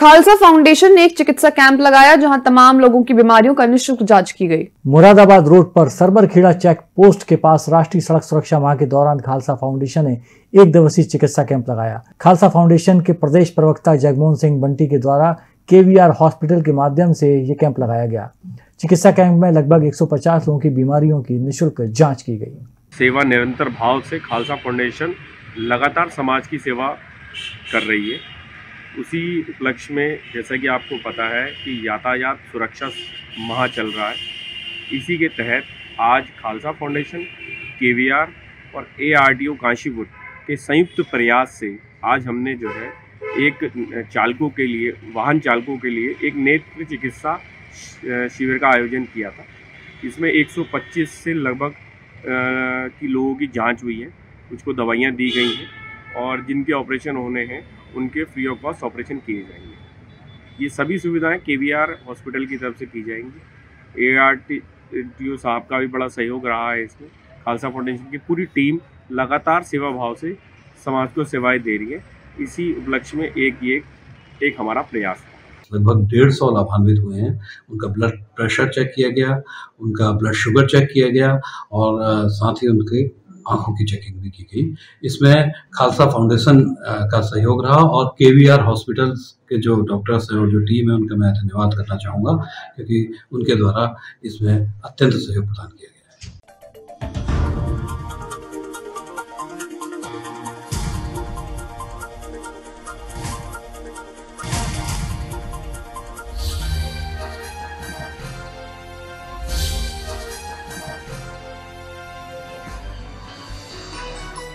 Khalsa foundation ने एक चिकित्सा कैंप लगाया जहाँ तमाम लोगों की बीमारियों का निःशुल्क जाँच की गई। मुरादाबाद रोड पर सरबरखेड़ा चेक पोस्ट के पास राष्ट्रीय सड़क सुरक्षा माह के दौरान खालसा फाउंडेशन ने एक दिवसीय चिकित्सा कैंप लगाया। खालसा फाउंडेशन के प्रदेश प्रवक्ता जगमोहन सिंह बंटी के द्वारा केवीआर हॉस्पिटल के माध्यम से ये कैंप लगाया गया। चिकित्सा कैंप में लगभग 150 लोगों की बीमारियों की निःशुल्क जाँच की गई। सेवा निरंतर भाव से खालसा फाउंडेशन लगातार समाज की सेवा कर रही है। उसी उपलक्ष्य में, जैसा कि आपको पता है कि यातायात सुरक्षा माह चल रहा है। इसी के तहत आज खालसा फाउंडेशन के और ए आर डी ओ के संयुक्त प्रयास से आज हमने जो है एक चालकों के लिए, वाहन चालकों के लिए एक नेत्र चिकित्सा शिविर का आयोजन किया था। इसमें 125 से लगभग की लोगों की जाँच हुई है, कुछ को दवाइयाँ दी गई हैं और जिनके ऑपरेशन होने हैं उनके फ्री ऑफ़ कॉस्ट ऑपरेशन किए जाएँगे। ये सभी सुविधाएँ के हॉस्पिटल की तरफ़ से की जाएँगी। ए आर टी टी साहब का भी बड़ा सहयोग रहा है इसमें। खालसा फाउंडेशन की पूरी टीम लगातार सेवा भाव से समाज को सेवाएँ दे रही है। इसी उपलक्ष्य में एक ये एक हमारा प्रयास है। लगभग डेढ़ सौ लाभान्वित हुए हैं। उनका ब्लड प्रेशर चेक किया गया, उनका ब्लड शुगर चेक किया गया और, साथ ही उनके आँखों की चेकिंग भी की गई। इसमें खालसा फाउंडेशन का सहयोग रहा और के वी आर हॉस्पिटल्स के जो डॉक्टर्स हैं और जो टीम है, उनका मैं धन्यवाद करना चाहूँगा, क्योंकि उनके द्वारा इसमें अत्यंत सहयोग प्रदान किया गया।